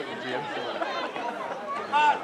bien. Ah.